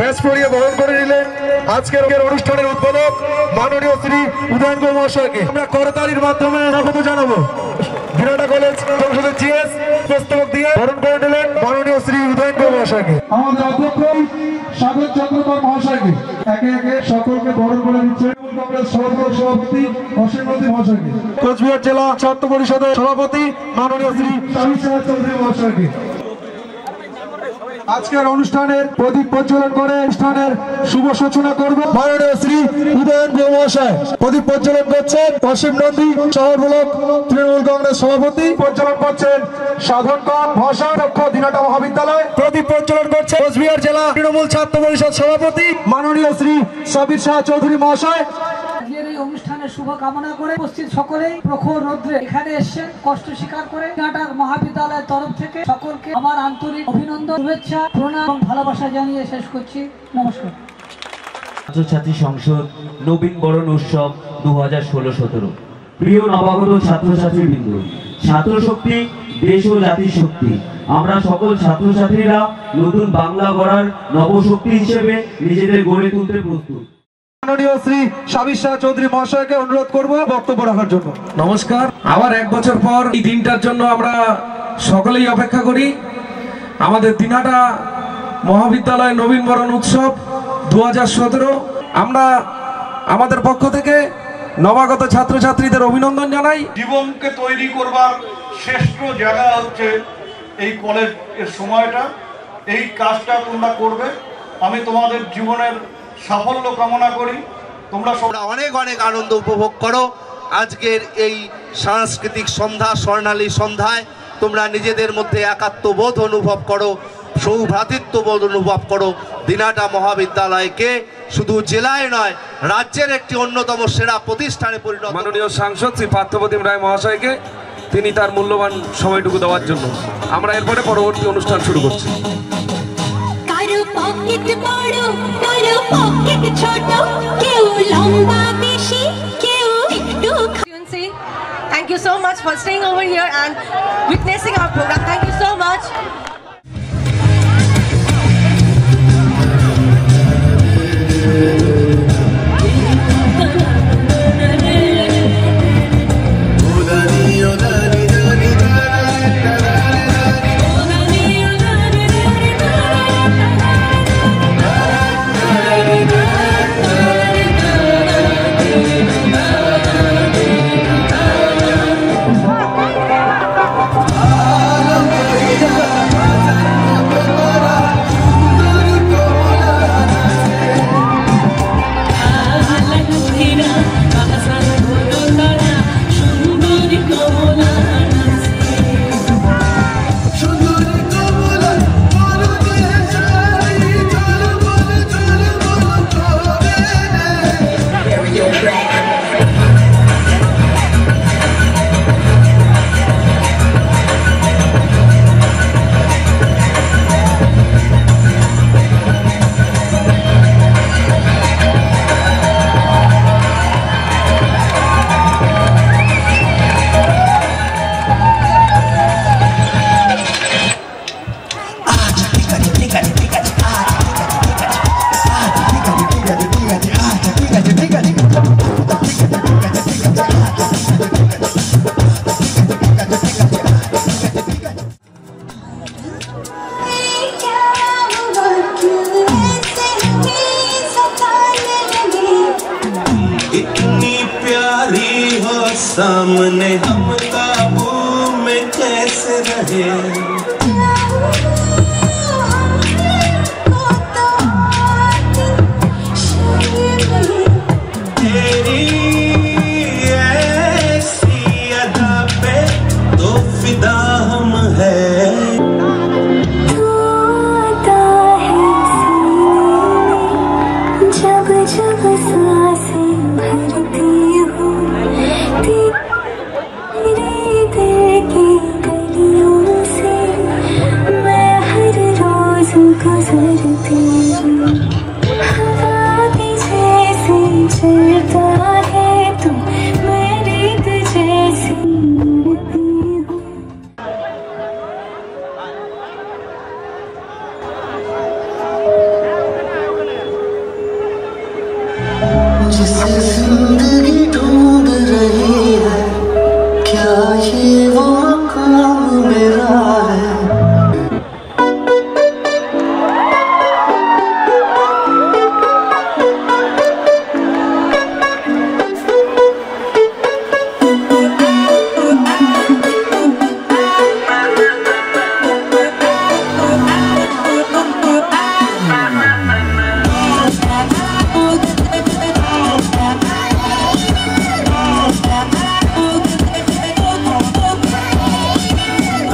ব্যাস পরিয়ে বরণ করে নিলেন আজকের অনুষ্ঠানের উদ্বোধক মাননীয় শ্রী উদয়ন মহাশয়কে। আমরা করতালির মাধ্যমে স্বাগত জানাব। বিরাটা কলেজ সংসদের জিএস পুস্তক দিয়ে বরণ করে নিলেন মাননীয় শ্রী উদয়ন মহাশয়কে। আমাদের অধ্যক্ষ সাগর চন্দ্রকর মহাশয়কে। একে একে সকলকে বরণ করে দিচ্ছে সভাপতি সভাপতি মহাশয়কে। কোচবিহার জেলা ছাত্র পরিষদের সভাপতি মাননীয় শ্রী শাহ চৌধুরী মহাশয়কে। আজকের অনুষ্ঠানের প্রদীপ প্রজ্বলন করে অনুষ্ঠানের শুভ সূচনা করবে। মাননীয় শ্রী উদয়ন মহাশয়, প্রদীপ প্রজ্বলন করছেন অসীম নন্দী শহর ব্লক তৃণমূল কংগ্রেস সভাপতি। প্রজ্বলন করছেন সাধন কর ভাষা দক্ষ দিনাটা মহাবিদ্যালয়। প্রদীপ প্রজ্বলন করছেন কোচবিহার জেলা তৃণমূল ছাত্র পরিষদ সভাপতি। মাননীয় শ্রী সবির শাহ চৌধুরী মহাশয় অনুষ্ঠানের শুভ কামনা করে উপস্থিত সকলেই প্রখর রৌদ্রে এখানে এসেছেন কষ্ট স্বীকার করে নাটাক মহাবিদ্যালয়ের তরফ থেকে সকলকে আমার আন্তরিক অভিনন্দন, শুভেচ্ছা, প্রণাম এবং ভালোবাসা জানিয়ে শেষ করছি। নমস্কার। ছাত্রছাত্রী সংসদ নবীন বরণ উৎসব দু হাজার ষোলো সতেরো। প্রিয় নবাগত ছাত্রছাত্রী বিন্দু ছাত্র শক্তি দেশ ও জাতির শক্তি, আমরা সকল ছাত্রছাত্রীরা নতুন বাংলা গড়ার নবশক্তি হিসেবে নিজেদের গড়ে তুলতে প্রস্তুত। মাননীয় শ্রী সাবির শাহ চৌধুরী মহাশয়কে অনুরোধ করব বক্তব্য রাখার জন্য। নমস্কার। আবার এক বছর পর এই দিনটার জন্য আমরা সকলেই অপেক্ষা করি। আমাদের দিনাটা মহাবিদ্যালয় নবীনবরণ উৎসব দু হাজার সতেরো। আমরা আমাদের পক্ষ থেকে নবাগত ছাত্রছাত্রীদের অভিনন্দন জানাই। জীবনকে তৈরি করবার শ্রেষ্ঠ জায়গা হচ্ছে এই কলেজের সময়টা। এই কাজটা তোমরা করবে। আমি তোমাদের জীবনের সাফল্য কামনা করি। তোমরা অনেক অনেক আনন্দ উপভোগ করো। আজকের এই সাংস্কৃতিক সন্ধ্যা স্বর্ণালী সন্ধ্যায় তোমরা নিজেদের মধ্যে একাত্মবোধ অনুভব করো সৌভ্রাতৃত্ববোধ অনুভব করো। দিনাটা মহাবিদ্যালয়কে শুধু জেলায় নয় রাজ্যের একটি অন্যতম সেরা প্রতিষ্ঠানে পরিণত মাননীয় সাংসদ শ্রী পার্থপ্রতিম রায় মহাশয়কে তিনি তার মূল্যবান সময়টুকু দেওয়ার জন্য। আমরা এরপরে পরবর্তী অনুষ্ঠান শুরু করছি। কারও পকেট বড় কারো পকেট ছোট কেউ লম্বা বেশি কেউ একটু constituency. Thank you so much for staying over here and witnessing our program. Thank you so much. जिसे ज़िंदगी ढूंढ रही है। क्या ये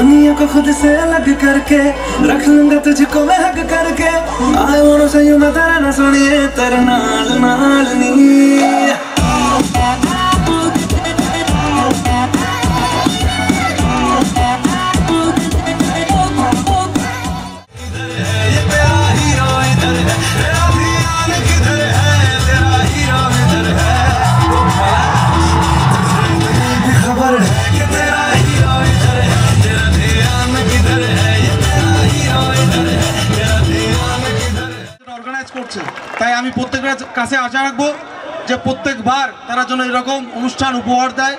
दुनिया को खुद से अलग करके रख लूँगा तुझको मैं हक करके। आयो ना सही मैं तेरा ना सुनिए तेरे नाल नाल नी অর্গানাইজ করছে। তাই আমি প্রত্যেকের কাছে আশা রাখব যে প্রত্যেকবার তারা যেন এরকম অনুষ্ঠান উপহার দেয়।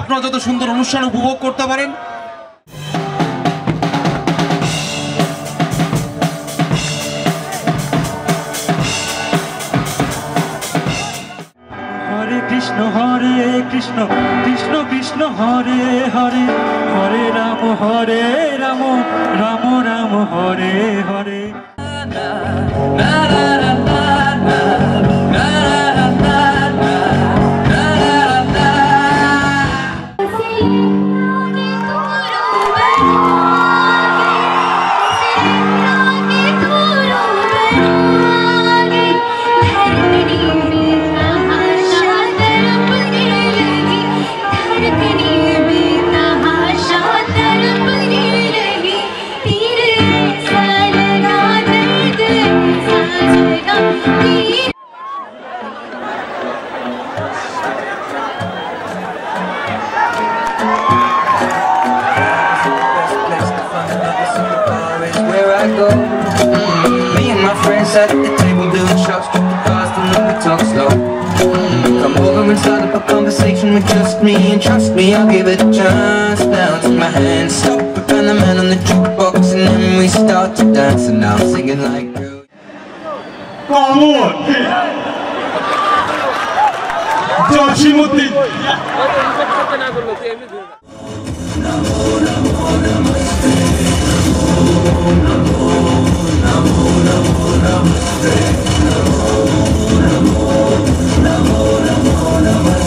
আপনারা যত সুন্দর অনুষ্ঠান উপভোগ করতে পারেন। কৃষ্ণ, হরে কৃষ্ণ কৃষ্ণ কৃষ্ণ, হরে হরে হরে রাম হরে Ram Ram Ram, Hare Hare. na na Me and my friends at the table doing shots, drinking the fast and then we talk slow. Come over and start up a conversation with just me, and trust me, I'll give it a chance. Now take my hand, stop, and the man on the jukebox, and then we start to dance, and I'm singing like. Come on! Jasimuddin নমো নমো নমস্তে নমো नमो नमो राम कृष्ण नमो नमो नमः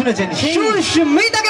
纯的真的，就是没大。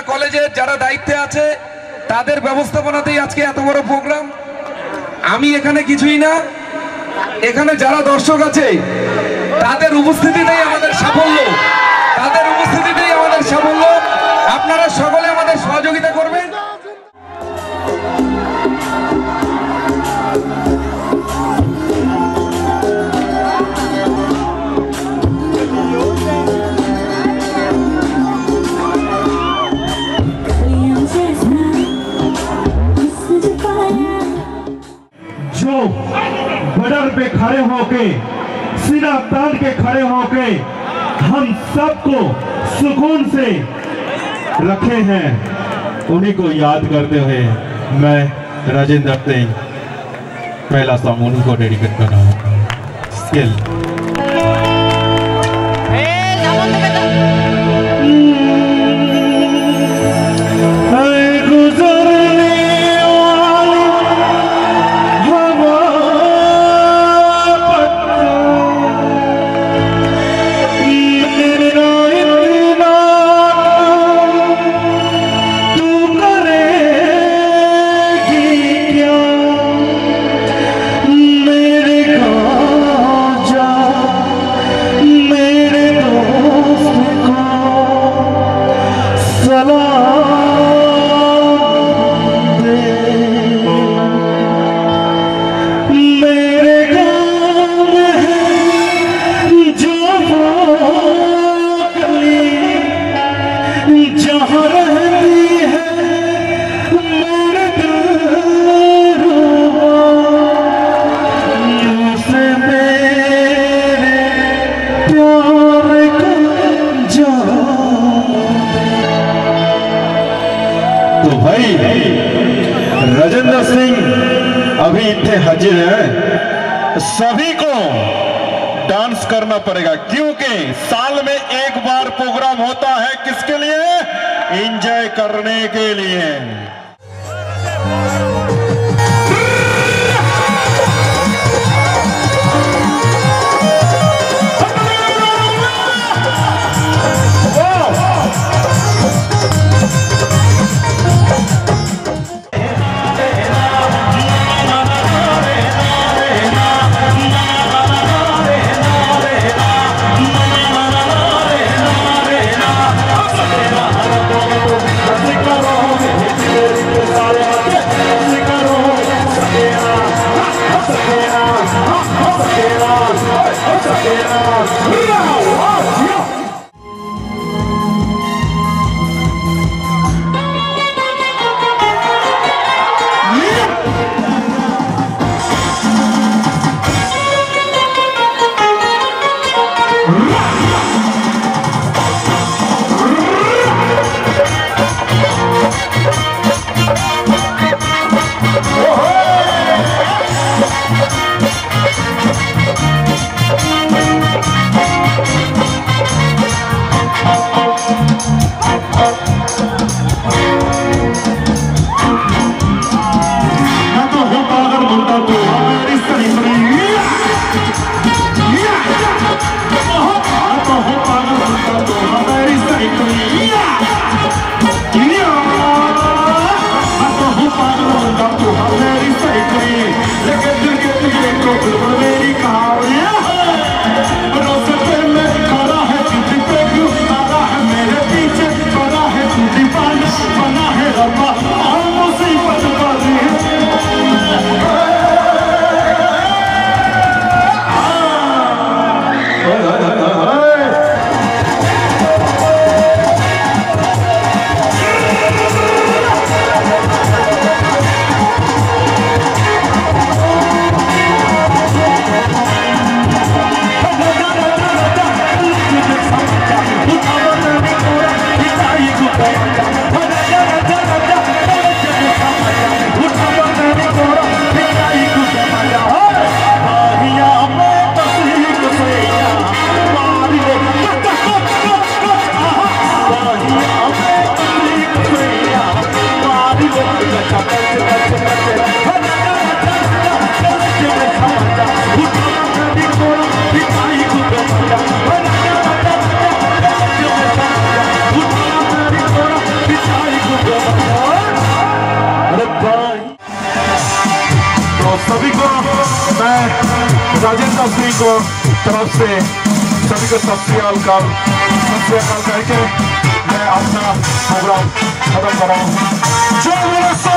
মহিলা কলেজের যারা দায়িত্বে আছে, তাদের ব্যবস্থাপনাতেই আজকে এত বড় প্রোগ্রাম। আমি এখানে কিছুই না। এখানে যারা দর্শক আছে, তাদের উপস্থিতিতেই আমাদের সাফল্য। তাদের উপস্থিতিতেই আমাদের সাফল্য। আপনারা সকলে আমাদের সহযোগিতা করবেন। साथियों बॉर्डर पे खड़े होके सीना तान के खड़े होके, हम सबको सुकून से रखे हैं। उन्हीं को याद करते हुए मैं राजेंद्र सिंह, पहला सॉन्ग को डेडिकेट कर रहा हूँ स्किल। सभी को डांस करना पड़ेगा, क्योंकि साल में एक बार प्रोग्राम होता है किसके लिए? एंजॉय करने के लिए। program. Niet weer gaan kijken. Mij afna, program. Heb ik al. Joe Wilson!